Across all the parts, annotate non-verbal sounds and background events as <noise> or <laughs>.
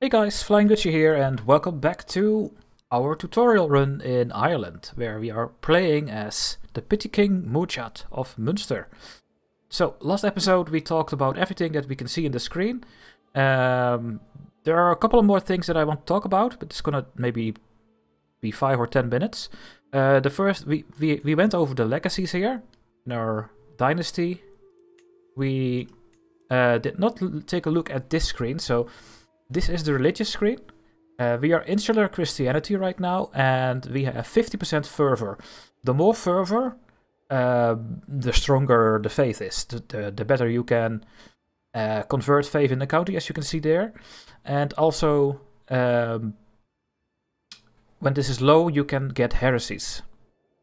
Hey guys, Flying Dutchy here and welcome back to our tutorial run in Ireland, where we are playing as the Petty King Murchad of Munster. So, last episode we talked about everything that we can see in the screen. Um, there are a couple of more things that I want to talk about, but it's gonna maybe be 5 or 10 minutes. Uh, the first, we, we, we went over the legacies here in our dynasty. We uh, did not take a look at this screen, so this is the religious screen. Uh, we are insular Christianity right now, and we have 50% fervor. The more fervor, uh, the stronger the faith is. The, the, the better you can uh, convert faith in the county, as you can see there. And also, um, when this is low, you can get heresies.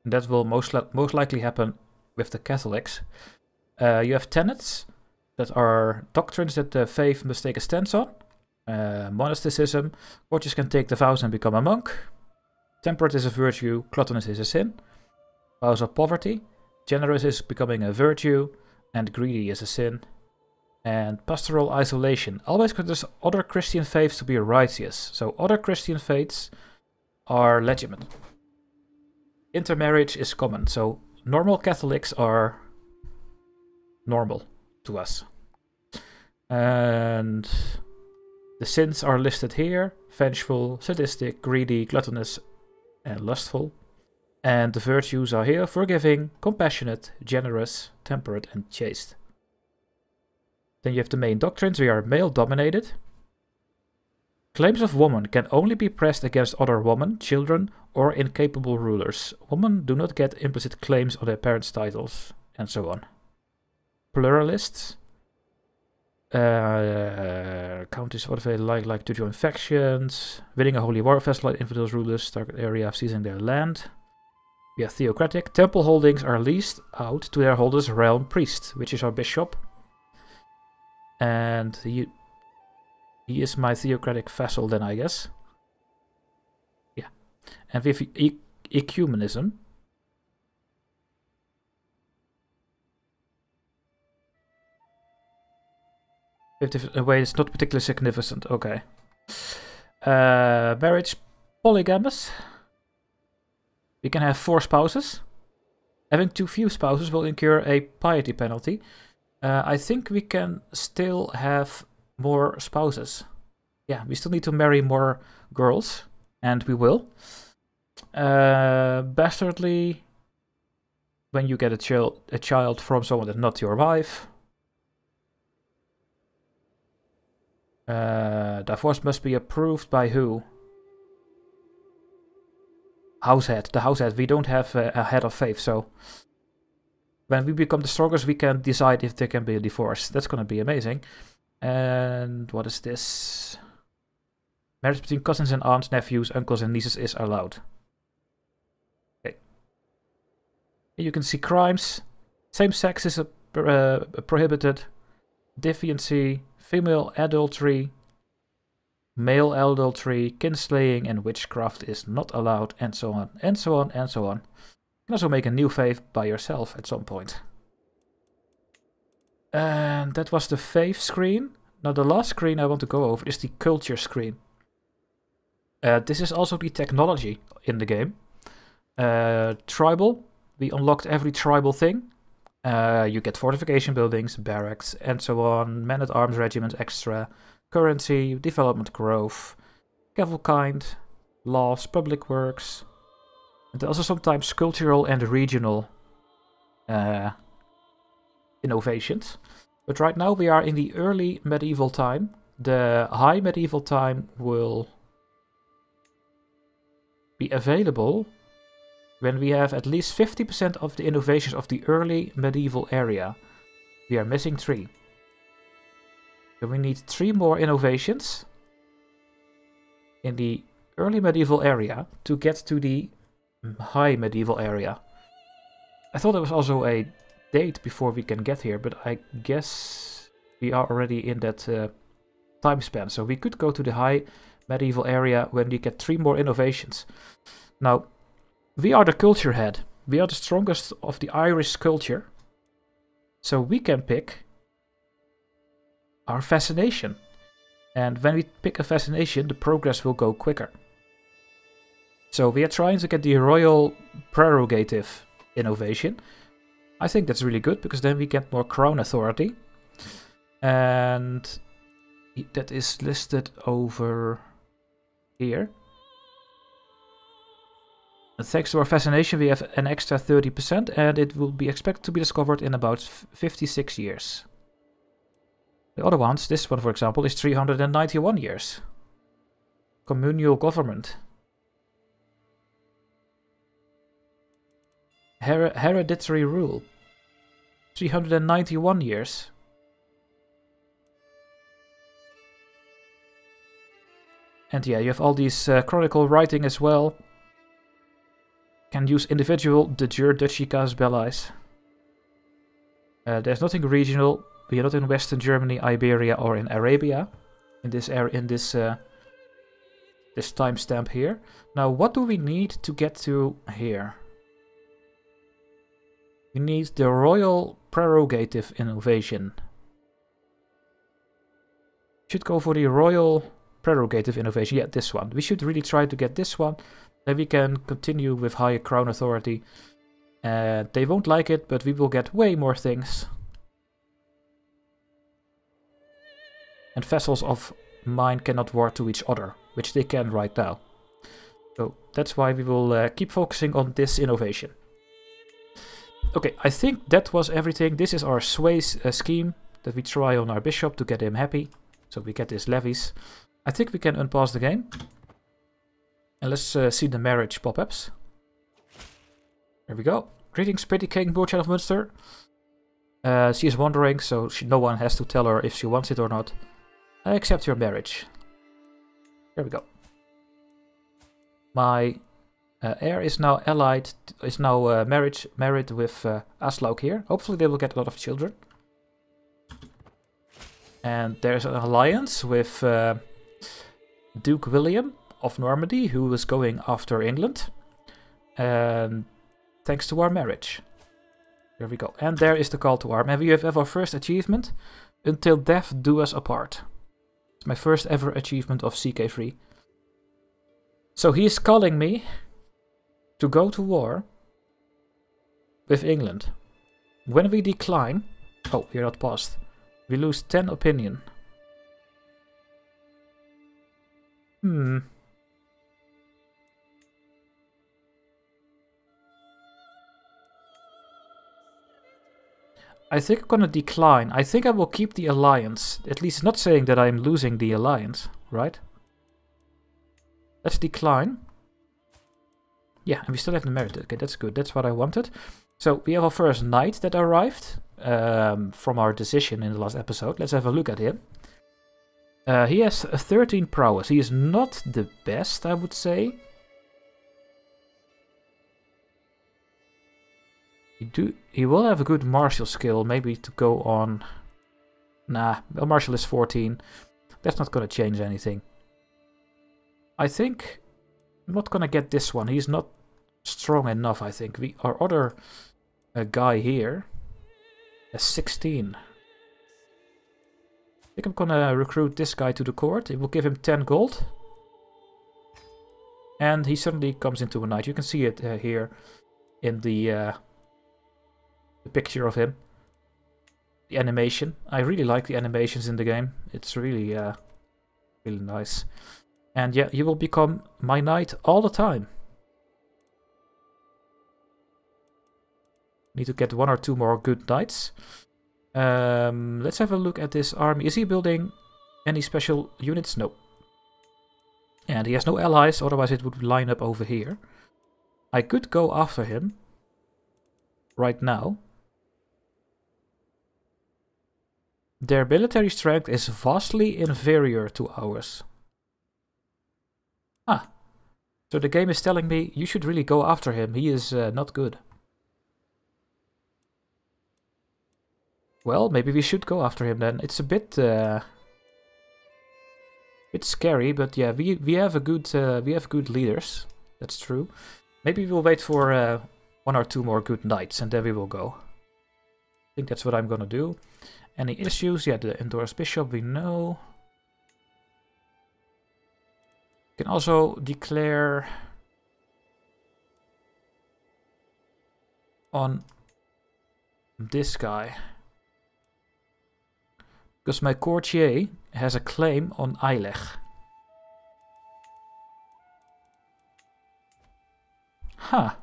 And that will most, li most likely happen with the Catholics. Uh, you have tenets that are doctrines that the faith must take a stance on uh, monasticism. Courtiers can take the vows and become a monk. Temperate is a virtue, gluttonous is a sin. Vows of poverty. Generous is becoming a virtue, and greedy is a sin. And pastoral isolation. Always considers other Christian faiths to be righteous. So other Christian faiths are legitimate. Intermarriage is common. So normal Catholics are normal to us. And the sins are listed here vengeful, sadistic, greedy, gluttonous, and lustful. And the virtues are here forgiving, compassionate, generous, temperate, and chaste. Then you have the main doctrines. We are male dominated. Claims of woman can only be pressed against other women, children, or incapable rulers. Women do not get implicit claims on their parents' titles, and so on. Pluralists uh, countries what they like, like to join factions, winning a holy war vessel like infidels rulers, target area of seizing their land. Yeah, theocratic. Temple holdings are leased out to their holders realm priest, which is our bishop. And he, he is my theocratic vassal then, I guess. Yeah. And with e ecumenism, a way it's not particularly significant. Okay. Uh, marriage polygamous. We can have four spouses. Having too few spouses will incur a piety penalty. Uh, I think we can still have more spouses. Yeah, we still need to marry more girls, and we will. Uh, bastardly, when you get a child, a child from someone that's not your wife. Uh, divorce must be approved by who? Househead. The househead. We don't have a, a head of faith, so when we become the strongest, we can decide if there can be a divorce. That's gonna be amazing. And what is this? Marriage between cousins and aunts, nephews, uncles, and nieces is allowed. Okay. You can see crimes. Same sex is a, uh, prohibited. Deviancy, female adultery, male adultery, kinslaying, and witchcraft is not allowed, and so on, and so on, and so on. You can also make a new faith by yourself at some point. And that was the faith screen. Now the last screen I want to go over is the culture screen. Uh, this is also the technology in the game. Uh, tribal, we unlocked every tribal thing. Uh, you get fortification buildings, barracks, and so on, men-at-arms regiments extra, currency, development growth, cavalkind, laws, public works, and also sometimes cultural and regional uh, innovations. But right now we are in the early medieval time. The high medieval time will be available when we have at least 50% of the innovations of the early medieval area. We are missing three. So we need three more innovations in the early medieval area to get to the high medieval area. I thought there was also a date before we can get here, but I guess we are already in that uh, time span. So we could go to the high medieval area when we get three more innovations. Now, we are the culture head. We are the strongest of the Irish culture. So we can pick our fascination. And when we pick a fascination, the progress will go quicker. So we are trying to get the royal prerogative innovation. I think that's really good because then we get more crown authority. And that is listed over here. Thanks to our fascination, we have an extra 30%, and it will be expected to be discovered in about 56 years. The other ones, this one for example, is 391 years. Communal government. Her hereditary rule. 391 years. And yeah, you have all these uh, chronicle writing as well. Can use individual de jure duchy casus bellis. Uh, there's nothing regional. We are not in Western Germany, Iberia, or in Arabia. In this area, in this uh, this timestamp here. Now, what do we need to get to here? We need the royal prerogative innovation. Should go for the royal prerogative innovation. Yeah, this one. We should really try to get this one. Then we can continue with higher crown authority. Uh, they won't like it, but we will get way more things. And vessels of mine cannot war to each other, which they can right now. So that's why we will uh, keep focusing on this innovation. Okay, I think that was everything. This is our sway uh, scheme that we try on our bishop to get him happy. So we get his levies. I think we can unpause the game. And let's uh, see the marriage pop-ups. There we go. Greetings, pretty king, Boorchan of Munster. Uh, she is wondering, so she, no one has to tell her if she wants it or not. I accept your marriage. There we go. My uh, heir is now allied, is now uh, married, married with uh, Aslaug here. Hopefully they will get a lot of children. And there's an alliance with uh, Duke William of Normandy, who was going after England. And thanks to our marriage. There we go. And there is the call to arm. And we have our first achievement. Until death do us apart. It's my first ever achievement of CK3. So he is calling me to go to war with England. When we decline... Oh, we're not paused. We lose 10 opinion. Hmm. I think I'm gonna decline. I think I will keep the alliance. At least not saying that I'm losing the alliance, right? Let's decline. Yeah, and we still have the merit. Okay, that's good. That's what I wanted. So we have our first knight that arrived um, from our decision in the last episode. Let's have a look at him. Uh, he has 13 prowess. He is not the best, I would say. Do he will have a good martial skill, maybe to go on. Nah, well, martial is 14. That's not gonna change anything. I think I'm not gonna get this one. He's not strong enough. I think we our other uh, guy here has 16. I think I'm gonna recruit this guy to the court. It will give him 10 gold. And he suddenly comes into a knight. You can see it uh, here in the, uh, the picture of him. The animation. I really like the animations in the game. It's really, uh, really nice. And yeah, you will become my knight all the time. Need to get one or two more good knights. Um, let's have a look at this army. Is he building any special units? No. And he has no allies, otherwise it would line up over here. I could go after him right now. Their military strength is vastly inferior to ours. Ah. So the game is telling me you should really go after him. He is uh, not good. Well, maybe we should go after him then. It's a bit, uh, bit scary, but yeah, we we have a good uh, we have good leaders. That's true. Maybe we'll wait for uh, one or two more good knights and then we will go. I think that's what I'm gonna do. Any issues? Yeah, the endorsed bishop we know. can also declare on this guy. Because my courtier has a claim on Eileg. Huh.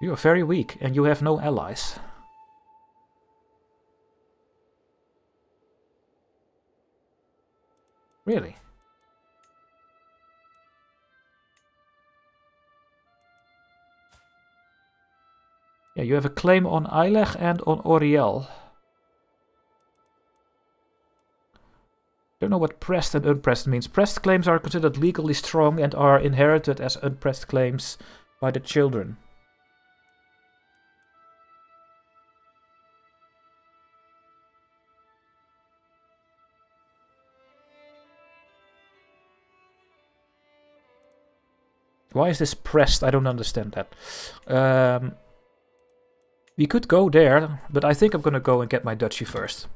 You are very weak and you have no allies. Really? Yeah, you have a claim on Eileg and on Auriel. Don't know what pressed and unpressed means. Pressed claims are considered legally strong and are inherited as unpressed claims by the children. Why is this pressed? I don't understand that. Um, we could go there, but I think I'm gonna go and get my duchy first.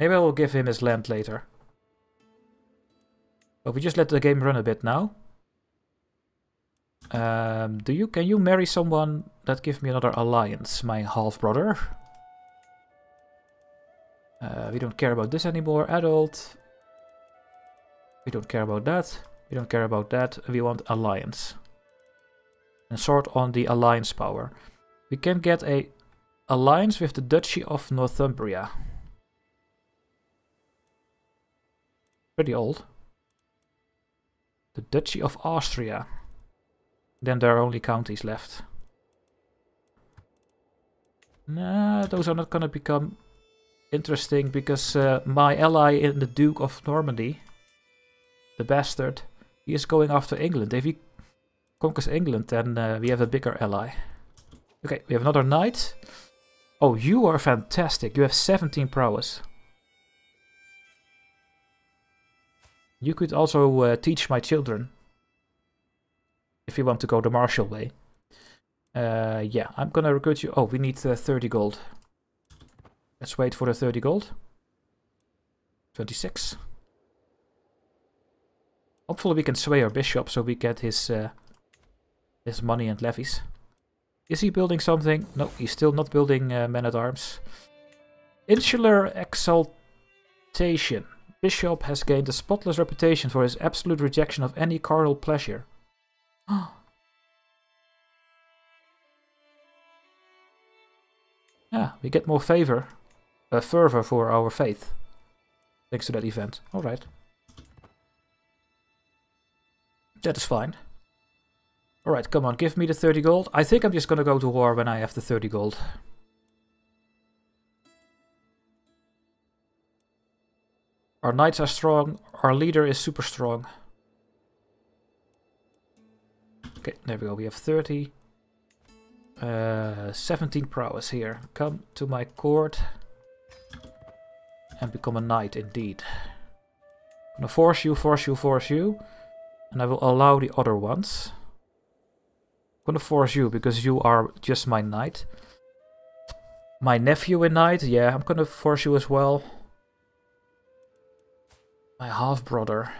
Maybe I will give him his land later. But we just let the game run a bit now. Um, do you can you marry someone that give me another alliance? My half brother. Uh, we don't care about this anymore. Adult. We don't care about that. We don't care about that. We want alliance. And sort on the alliance power. We can get a alliance with the Duchy of Northumbria. Pretty old. The Duchy of Austria. Then there are only counties left. Nah, those are not gonna become interesting because uh, my ally in the Duke of Normandy, the bastard, he is going after England. If he conquers England, and uh, we have a bigger ally. Okay, we have another knight. Oh, you are fantastic. You have 17 prowess. You could also uh, teach my children. If you want to go the martial way. Uh, yeah, I'm gonna recruit you. Oh, we need uh, 30 gold. Let's wait for the 30 gold. 26. Hopefully we can sway our bishop so we get his, uh, his money and levies. Is he building something? No, he's still not building uh, men-at-arms. Insular exaltation. Bishop has gained a spotless reputation for his absolute rejection of any carnal pleasure. yeah, <gasps> we get more favor, uh, fervor for our faith. Thanks to that event. Alright. That is fine. Alright, come on, give me the 30 gold. I think I'm just gonna go to war when I have the 30 gold. Our knights are strong, our leader is super strong. Okay, there we go, we have 30. Uh, 17 prowess here. Come to my court and become a knight indeed. I'm gonna force you, force you, force you. And I will allow the other ones. Gonna force you because you are just my knight. My nephew and knight, yeah, I'm gonna force you as well. My half-brother.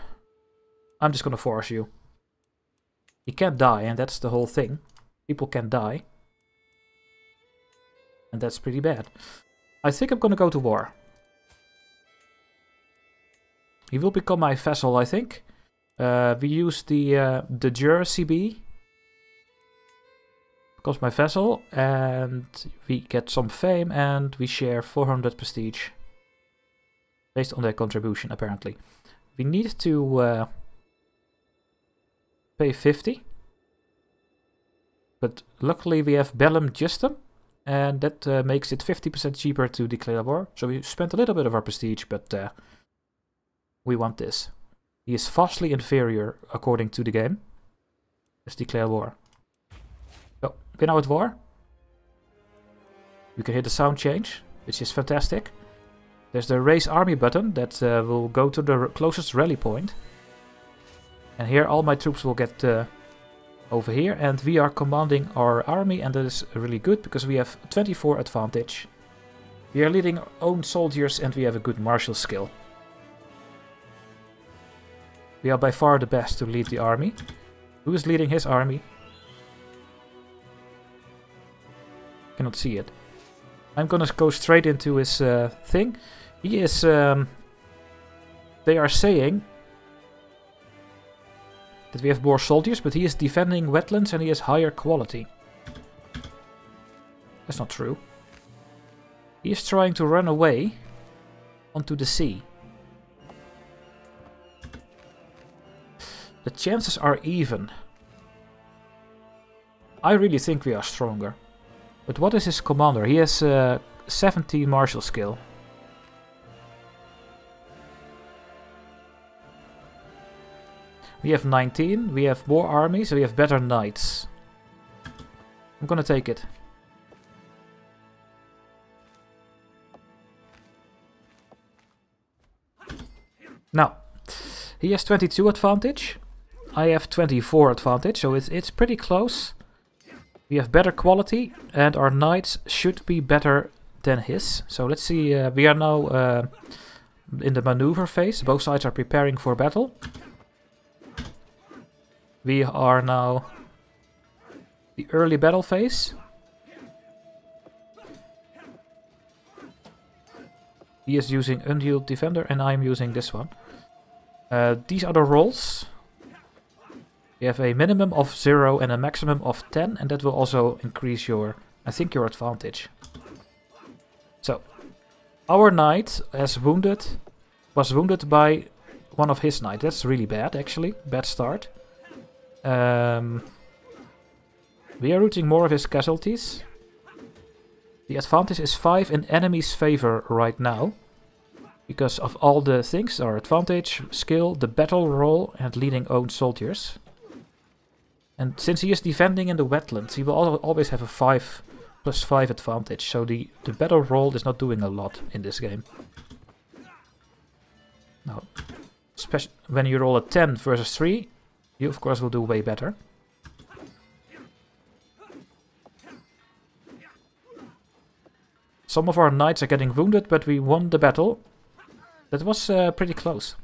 I'm just gonna force you. He can't die, and that's the whole thing. People can die. And that's pretty bad. I think I'm gonna go to war. He will become my vassal, I think. Uh, we use the uh, de jure CB becomes my vessel and we get some fame, and we share 400 prestige. Based on their contribution, apparently. We need to uh, pay 50. But luckily we have Bellum Justum, and that uh, makes it 50% cheaper to declare war. So we spent a little bit of our prestige, but uh, we want this. He is vastly inferior according to the game. Let's declare war. We're now at war. You can hear the sound change, which is fantastic. There's the raise army button that uh, will go to the closest rally point. And here all my troops will get uh, over here. And we are commanding our army and that is really good because we have 24 advantage. We are leading our own soldiers and we have a good martial skill. We are by far the best to lead the army. Who is leading his army? Cannot see it. I'm gonna go straight into his uh, thing. He is... Um, they are saying that we have more soldiers, but he is defending wetlands and he has higher quality. That's not true. He is trying to run away onto the sea. The chances are even. I really think we are stronger. But what is his commander? He has uh, 17 martial skill. We have 19, we have more armies, we have better knights. I'm gonna take it. Now, he has 22 advantage. I have 24 advantage, so it's, it's pretty close. We have better quality, and our knights should be better than his. So let's see, uh, we are now uh, in the maneuver phase. Both sides are preparing for battle. We are now the early battle phase. He is using Unhealed Defender and I'm using this one. Uh, these are the rolls. You have a minimum of 0 and a maximum of 10 and that will also increase your, I think your advantage. So, our knight has wounded, was wounded by one of his knights. That's really bad actually, bad start. Um, we are routing more of his casualties. The advantage is 5 in enemy's favor right now. Because of all the things, our advantage, skill, the battle roll and leading own soldiers. And since he is defending in the wetlands, he will always have a 5 plus 5 advantage. So the, the battle roll is not doing a lot in this game. Now, when you roll a 10 versus 3, you of course will do way better. Some of our knights are getting wounded, but we won the battle. That was uh, pretty close.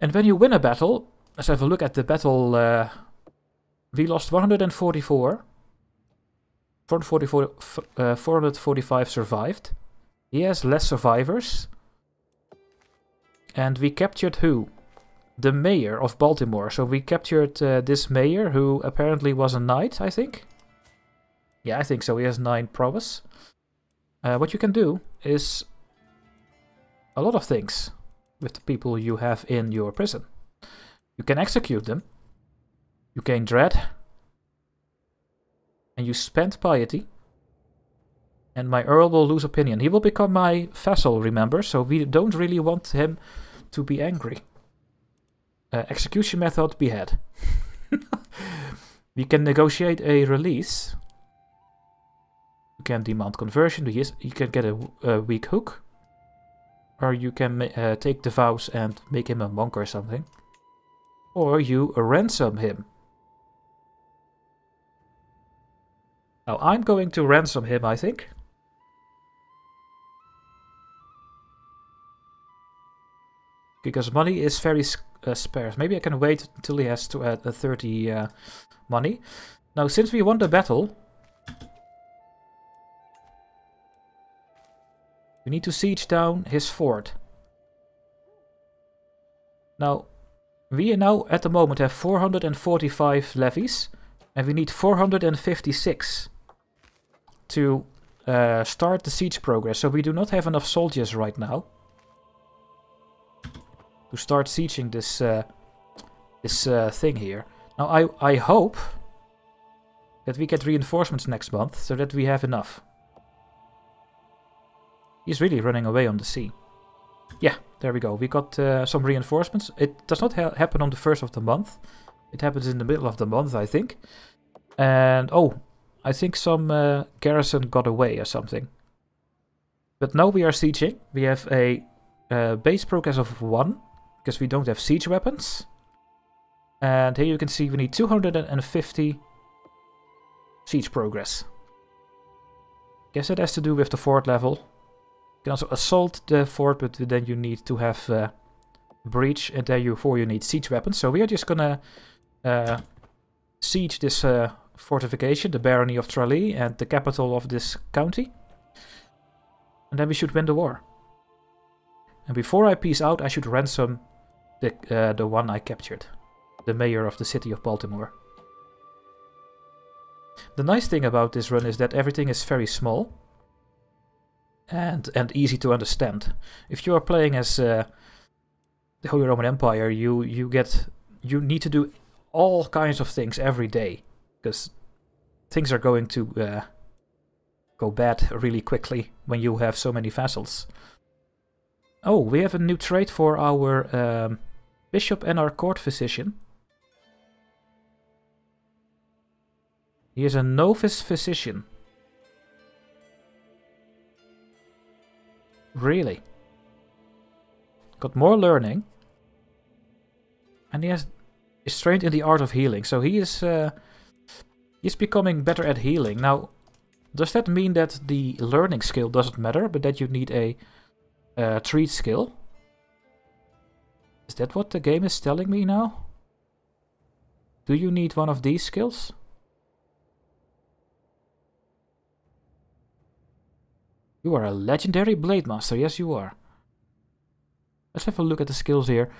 And when you win a battle, let's have a look at the battle. Uh, we lost 144. 444, uh, 445 survived. He has less survivors. And we captured who? The mayor of Baltimore. So we captured uh, this mayor who apparently was a knight, I think. Yeah, I think so. He has 9 prowess. Uh, what you can do is a lot of things with the people you have in your prison. You can execute them. You gain dread. And you spend piety. And my Earl will lose opinion. He will become my vassal, remember? So we don't really want him to be angry. Uh, execution method, behead. <laughs> we can negotiate a release you can demand conversion. You can get a, a weak hook. Or you can uh, take the vows and make him a monk or something. Or you ransom him. Now I'm going to ransom him, I think. Because money is very uh, sparse. Maybe I can wait until he has to add a 30 uh, money. Now, since we won the battle, We need to siege down his fort. Now, we now at the moment have 445 levies. And we need 456 to uh, start the siege progress. So we do not have enough soldiers right now. To start sieging this, uh, this uh, thing here. Now I, I hope that we get reinforcements next month so that we have enough. He's really running away on the sea. Yeah, there we go. We got uh, some reinforcements. It does not ha happen on the first of the month. It happens in the middle of the month, I think. And, oh, I think some uh, garrison got away or something. But now we are sieging. We have a uh, base progress of 1, because we don't have siege weapons. And here you can see we need 250 siege progress. Guess it has to do with the fort level can also assault the fort, but then you need to have uh, breach, and therefore you need siege weapons. So we are just gonna uh, siege this uh, fortification, the barony of Tralee, and the capital of this county. And then we should win the war. And before I peace out, I should ransom the, uh, the one I captured. The mayor of the city of Baltimore. The nice thing about this run is that everything is very small. And, and easy to understand. If you are playing as uh, the Holy Roman Empire, you, you get you need to do all kinds of things every day. Because things are going to uh, go bad really quickly when you have so many vassals. Oh, we have a new trait for our um, bishop and our court physician. He is a novice physician. Really? Got more learning. And he has is trained in the art of healing. So he is uh, he's becoming better at healing. Now, does that mean that the learning skill doesn't matter, but that you need a uh, treat skill? Is that what the game is telling me now? Do you need one of these skills? You are a legendary blade master, yes you are. Let's have a look at the skills here.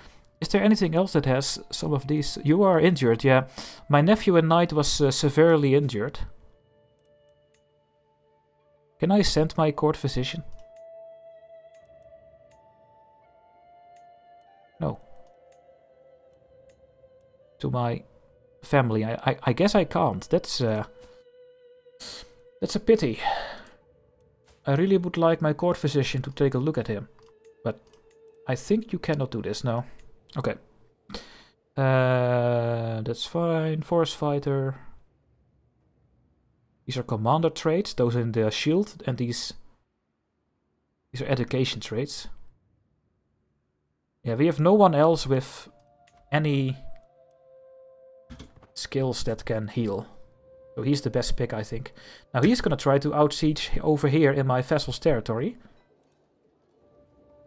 Is there anything else that has some of these? You are injured, yeah. My nephew and knight was uh, severely injured. Can I send my court physician? No. To my family. I, I, I guess I can't. That's uh, that's a pity. I really would like my court physician to take a look at him. But I think you cannot do this, now. Okay. Uh, that's fine. Forest fighter. These are commander traits, those in the shield, and these these are education traits. Yeah, we have no one else with any skills that can heal. So he's the best pick, I think. Now he's gonna try to outsiege over here in my vessel's territory.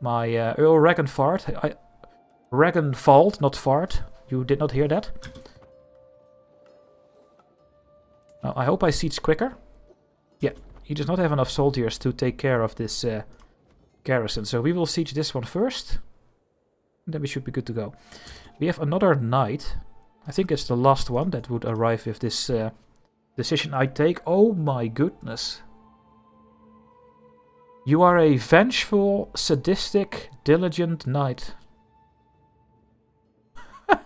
My uh, Earl Ragnfart, I, Ragnvald, not fart. You did not hear that? Now, I hope I siege quicker. Yeah, he does not have enough soldiers to take care of this uh, garrison. So we will siege this one first. then we should be good to go. We have another knight. I think it's the last one that would arrive if this uh, decision I take. Oh my goodness. You are a vengeful, sadistic, diligent knight. <laughs>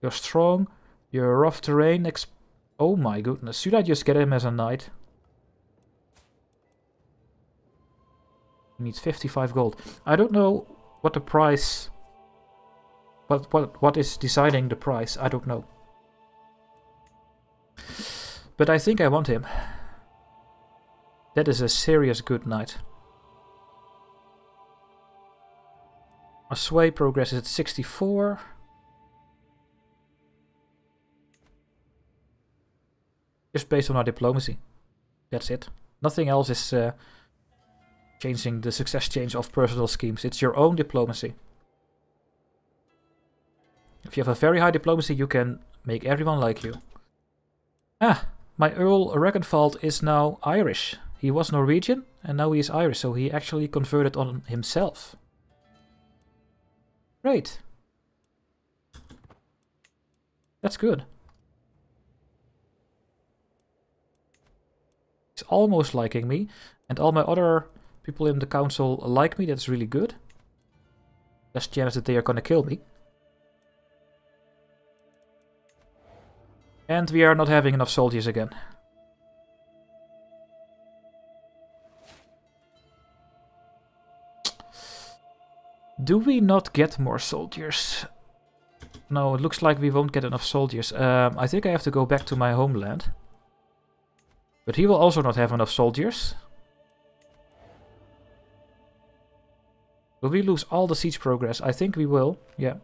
You're strong, you're rough terrain, oh my goodness, should I just get him as a knight? He needs 55 gold. I don't know what the price... What, what, what is deciding the price, I don't know. But I think I want him. That is a serious good knight. Our sway progress is at 64. Just based on our diplomacy. That's it. Nothing else is uh, changing the success change of personal schemes. It's your own diplomacy. If you have a very high diplomacy, you can make everyone like you. Ah, my Earl Ragnvald is now Irish. He was Norwegian, and now he is Irish, so he actually converted on himself. Great. That's good. He's almost liking me, and all my other people in the council like me, that's really good. Less chance that they are gonna kill me. And we are not having enough soldiers again. Do we not get more soldiers? No, it looks like we won't get enough soldiers. Um, I think I have to go back to my homeland. But he will also not have enough soldiers. Will we lose all the siege progress? I think we will, yeah.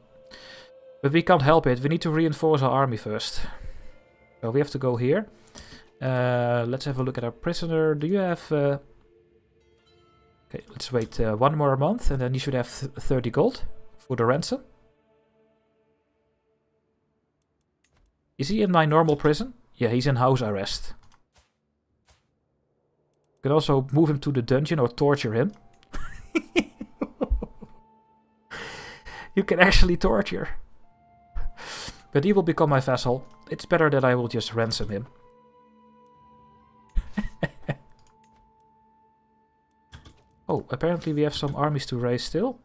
But we can't help it. We need to reinforce our army first. So we have to go here. Uh, let's have a look at our prisoner. Do you have... Uh... Okay, let's wait uh, one more month and then he should have 30 gold for the ransom. Is he in my normal prison? Yeah, he's in house arrest. You can also move him to the dungeon or torture him. <laughs> you can actually torture. But he will become my vassal. It's better that I will just ransom him. <laughs> oh, apparently we have some armies to raise still.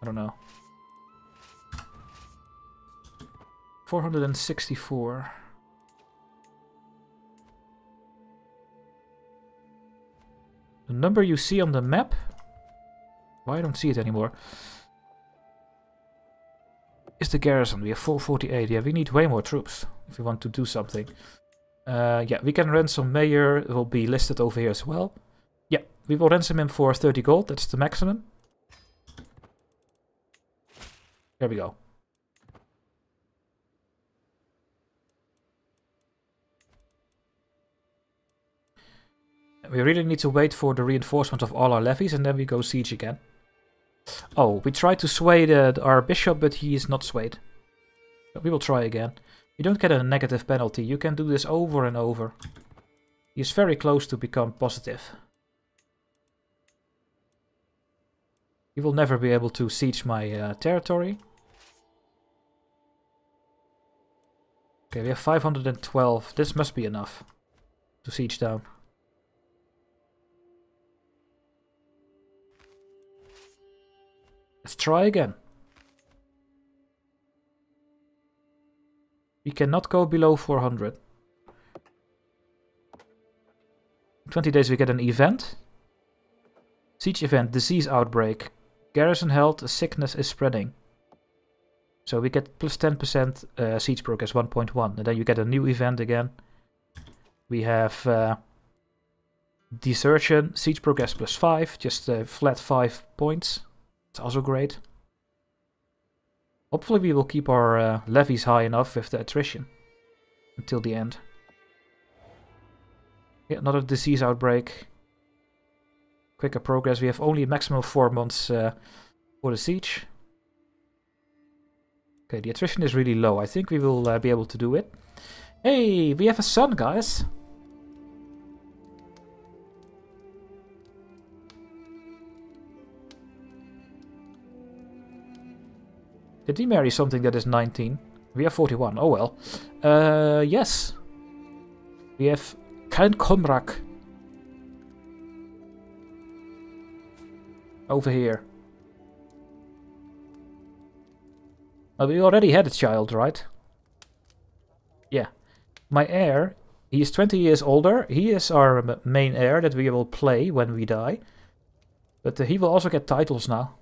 I don't know. 464. The number you see on the map... Why I don't see it anymore is the garrison. We have 448. Yeah, we need way more troops if we want to do something. Uh, yeah, we can ransom mayor. It will be listed over here as well. Yeah, we will ransom him for 30 gold. That's the maximum. There we go. We really need to wait for the reinforcement of all our levies and then we go siege again. Oh, we tried to sway the, our bishop, but he is not swayed. But we will try again. You don't get a negative penalty. You can do this over and over. He is very close to become positive. He will never be able to siege my uh, territory. Okay, we have 512. This must be enough to siege down. Let's try again. We cannot go below 400. 20 days we get an event. Siege event, disease outbreak. Garrison health, sickness is spreading. So we get plus 10% uh, siege progress 1.1. And then you get a new event again. We have uh, desertion, siege progress plus 5, just a flat 5 points. It's also great. Hopefully we will keep our uh, levies high enough with the attrition until the end. Yeah, another disease outbreak. Quicker progress. We have only a maximum of four months uh, for the siege. Okay, the attrition is really low. I think we will uh, be able to do it. Hey, we have a son, guys. Did he marry something that is 19? We have 41. Oh well. Uh, yes. We have Count Komrak. Over here. Well, we already had a child, right? Yeah. My heir, he is 20 years older. He is our main heir that we will play when we die. But uh, he will also get titles now.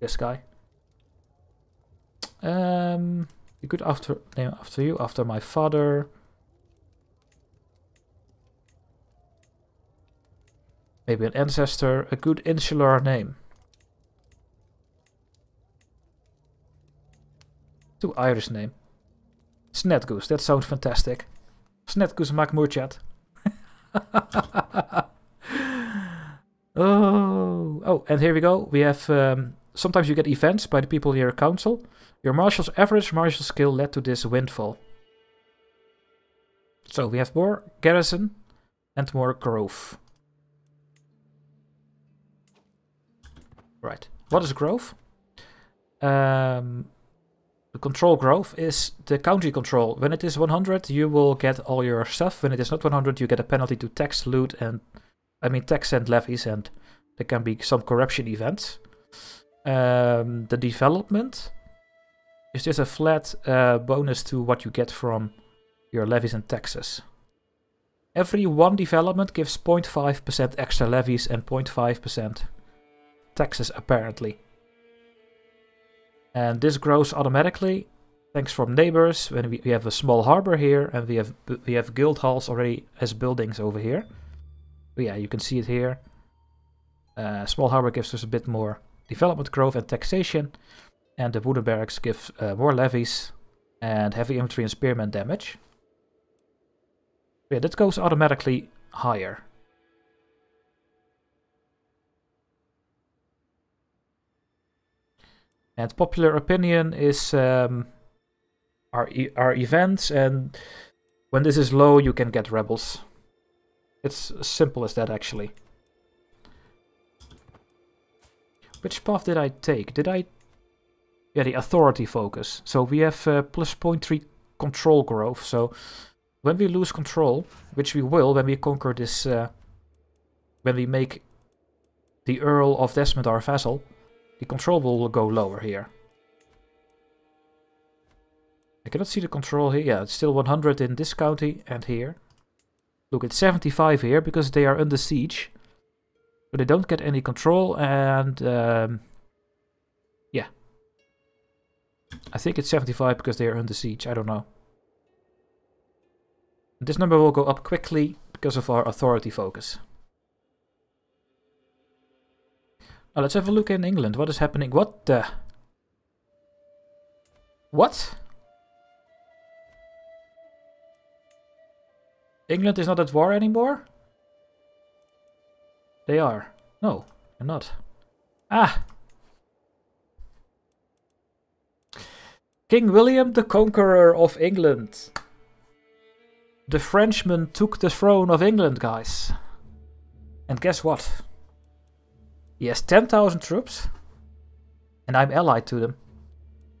This guy. Um, you could after name after you, after my father. Maybe an ancestor, a good insular name. Too Irish name. Snetgoose, that sounds fantastic. Snetgoose Makmurchat. <laughs> oh, oh, and here we go. We have, um, sometimes you get events by the people in your council. Your marshal's average martial skill led to this windfall. So we have more garrison and more growth. Right. What is growth? Um, the control growth is the country control. When it is 100, you will get all your stuff. When it is not 100, you get a penalty to tax, loot, and I mean tax and levies, and there can be some corruption events. Um, the development is just a flat uh, bonus to what you get from your levies and taxes. Every one development gives 0.5% extra levies and 0.5% taxes apparently. And this grows automatically thanks from neighbors when we, we have a small harbor here and we have we have guild halls already as buildings over here. But yeah, you can see it here. Uh, small harbor gives us a bit more development growth and taxation. And the wooden barracks give uh, more levies and heavy infantry and spearmen damage. Yeah, that goes automatically higher. And popular opinion is um, our, e our events, and when this is low, you can get rebels. It's as simple as that, actually. Which path did I take? Did I... Yeah, the authority focus. So we have uh, plus 0.3 control growth. So when we lose control, which we will when we conquer this... Uh, when we make the Earl of Desmond our vassal, the control will go lower here. I cannot see the control here. Yeah, it's still 100 in this county and here. Look, it's 75 here because they are under siege. But they don't get any control and... Um, yeah. I think it's 75 because they are under siege. I don't know. This number will go up quickly because of our authority focus. Now let's have a look in England. What is happening? What the... What? England is not at war anymore? They are. No, they're not. Ah! King William the Conqueror of England. The Frenchman took the throne of England, guys. And guess what? He has 10,000 troops. And I'm allied to them.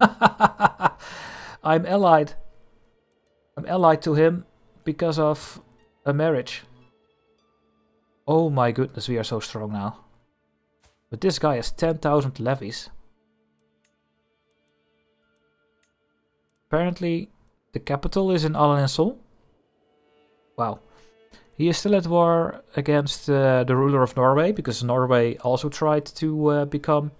<laughs> I'm allied. I'm allied to him because of a marriage. Oh my goodness, we are so strong now. But this guy has 10,000 levies. Apparently, the capital is in Alençon. Wow. He is still at war against uh, the ruler of Norway, because Norway also tried to uh, become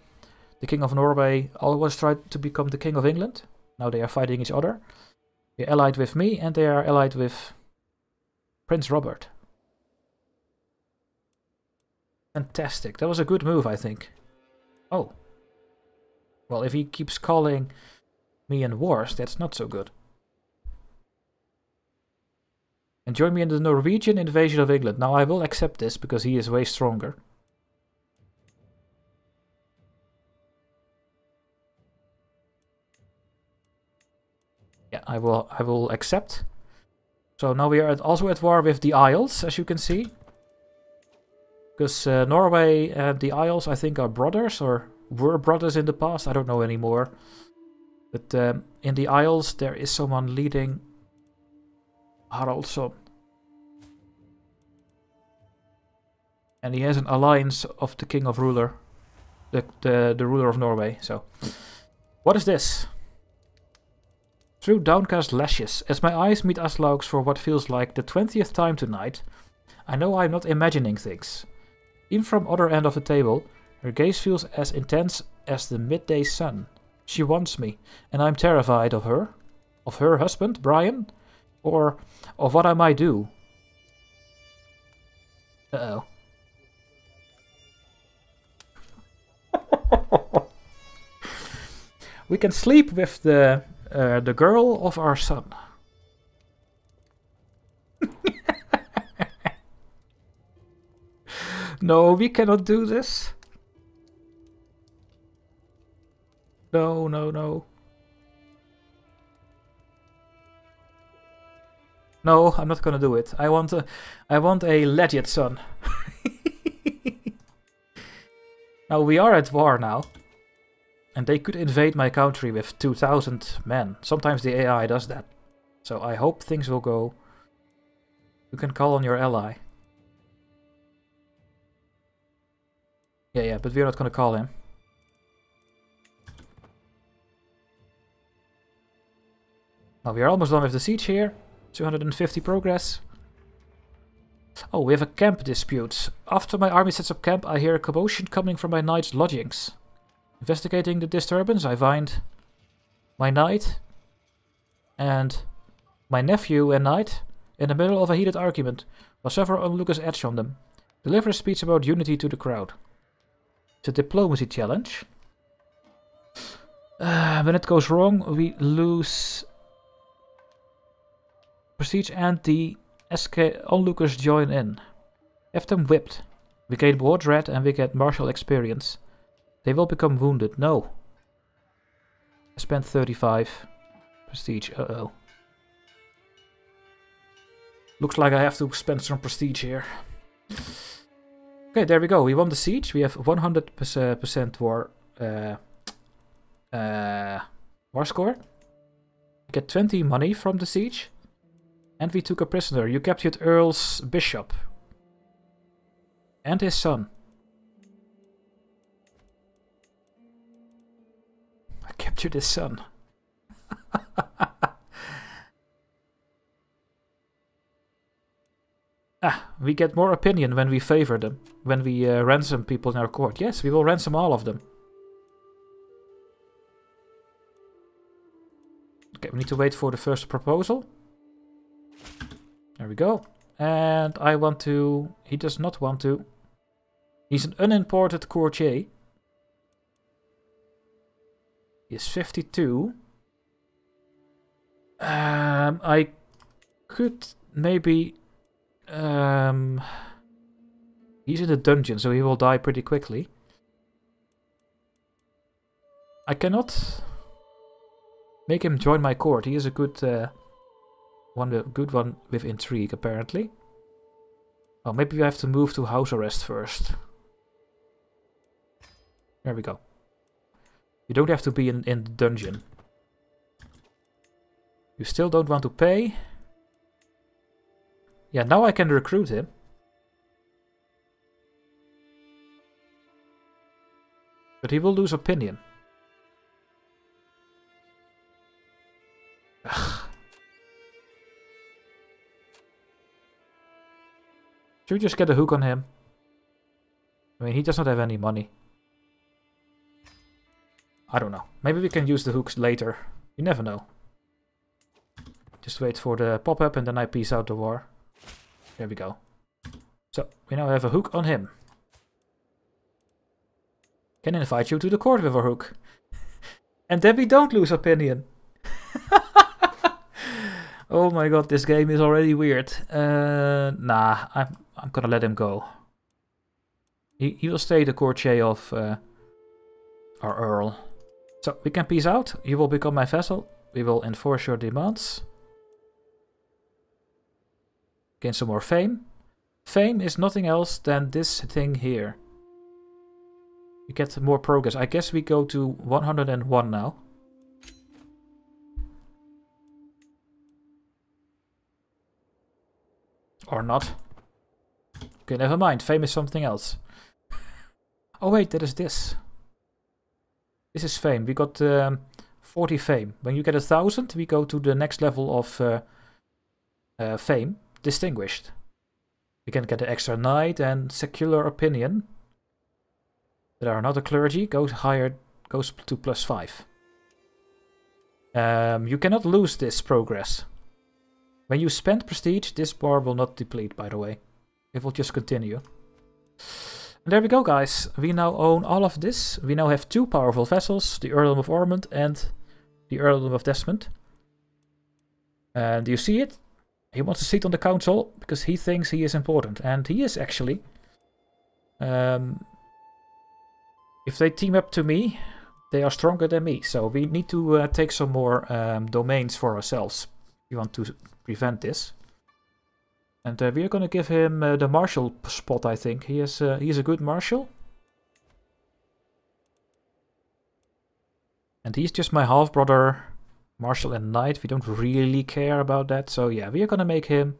the king of Norway, always tried to become the king of England. Now they are fighting each other. They're allied with me, and they are allied with Prince Robert. Fantastic. That was a good move, I think. Oh. Well, if he keeps calling me in wars, that's not so good. and join me in the Norwegian invasion of England. Now I will accept this because he is way stronger. Yeah, I will I will accept. So now we are at, also at war with the Isles, as you can see. Because uh, Norway and the Isles, I think, are brothers, or were brothers in the past. I don't know anymore. But um, in the Isles, there is someone leading Haraldsson. And he has an alliance of the king of ruler. The, the, the ruler of Norway, so. What is this? Through downcast lashes, as my eyes meet Aslaug's for what feels like the twentieth time tonight, I know I'm not imagining things. Even from other end of the table, her gaze feels as intense as the midday sun. She wants me, and I'm terrified of her. Of her husband, Brian? Or of what I might do. Uh-oh. <laughs> we can sleep with the uh, the girl of our son. No, we cannot do this. No, no, no. No, I'm not gonna do it. I want a, I want a legit son. <laughs> now we are at war now. And they could invade my country with 2000 men. Sometimes the AI does that. So I hope things will go. You can call on your ally. Yeah, yeah, but we're not gonna call him. Now we are almost done with the siege here. 250 progress. Oh, we have a camp dispute. After my army sets up camp, I hear a commotion coming from my knight's lodgings. Investigating the disturbance, I find my knight and my nephew and knight in the middle of a heated argument, while several onlookers edge on them. Deliver a speech about unity to the crowd. A diplomacy challenge. Uh, when it goes wrong, we lose Prestige and the SK onlookers join in. Have them whipped. We gain war dread and we get martial experience. They will become wounded. No. I spent 35 prestige. Uh-oh. Looks like I have to spend some prestige here. Okay, there we go. We won the siege. We have 100% war, uh, uh, war score. We get 20 money from the siege. And we took a prisoner. You captured Earl's bishop. And his son. I captured his son. <laughs> Ah, we get more opinion when we favor them, when we uh, ransom people in our court. Yes, we will ransom all of them. Okay, we need to wait for the first proposal. There we go. And I want to... He does not want to. He's an unimported courtier. He is 52. Um, I could maybe um, he's in the dungeon, so he will die pretty quickly. I cannot make him join my court. He is a good uh, one, a good one with intrigue, apparently. Oh, maybe we have to move to house arrest first. There we go. You don't have to be in, in the dungeon. You still don't want to pay. Yeah, now I can recruit him. But he will lose opinion. Ugh. <sighs> Should we just get a hook on him? I mean, he does not have any money. I don't know. Maybe we can use the hooks later. You never know. Just wait for the pop-up and then I peace out the war. There we go. So, we now have a hook on him. Can invite you to the court with a hook. <laughs> and then we don't lose opinion. <laughs> oh my god, this game is already weird. Uh, nah, I'm, I'm gonna let him go. He, he will stay the courtier of uh, our Earl. So, we can peace out. You will become my vassal. We will enforce your demands. Gain some more fame. Fame is nothing else than this thing here. We get more progress. I guess we go to 101 now. Or not. Okay, never mind. Fame is something else. <laughs> oh wait, that is this. This is fame. We got um, 40 fame. When you get a thousand, we go to the next level of uh, uh, fame distinguished. We can get an extra knight and secular opinion. That are not a clergy goes higher, goes to plus five. Um, you cannot lose this progress. When you spend prestige, this bar will not deplete, by the way. It will just continue. And there we go, guys. We now own all of this. We now have two powerful vassals, the Earldom of Ormond and the Earldom of Desmond. And you see it? He wants to sit on the council because he thinks he is important. And he is actually. Um, if they team up to me, they are stronger than me. So we need to uh, take some more um, domains for ourselves. We want to prevent this. And uh, we are going to give him uh, the marshal spot, I think. He is, uh, he is a good marshal. And he's just my half-brother Marshal and Knight, we don't really care about that. So yeah, we are gonna make him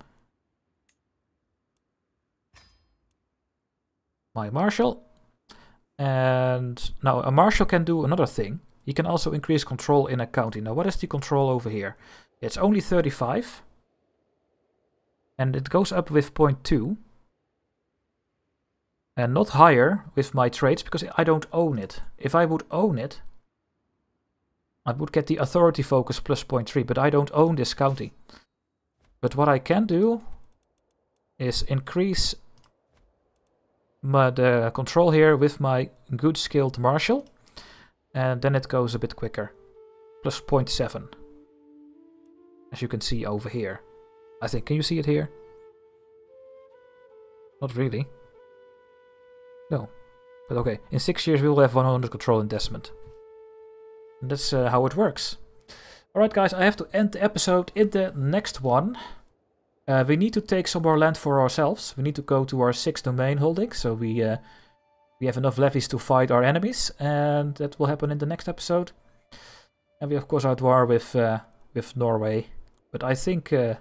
my Marshal. And now a Marshal can do another thing. He can also increase control in a county. Now what is the control over here? It's only 35. And it goes up with 0.2. And not higher with my trades because I don't own it. If I would own it, I would get the authority focus plus 0.3, but I don't own this county. But what I can do is increase my, the control here with my good skilled marshal. And then it goes a bit quicker. Plus 0.7. As you can see over here. I think, can you see it here? Not really. No. But okay, in six years we will have 100 control in Desmond. That's uh, how it works. Alright guys, I have to end the episode in the next one. Uh, we need to take some more land for ourselves. We need to go to our sixth domain holding, so we uh, we have enough levies to fight our enemies, and that will happen in the next episode. And we of course are at war with uh, with Norway, but I think uh,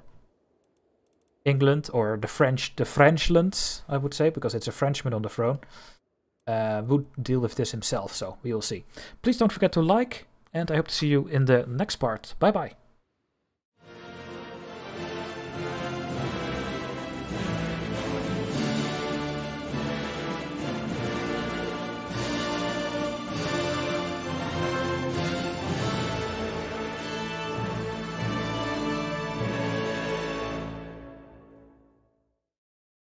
England or the French, the Frenchlands, I would say, because it's a Frenchman on the throne, uh, would deal with this himself. So we will see. Please don't forget to like, and I hope to see you in the next part. Bye bye.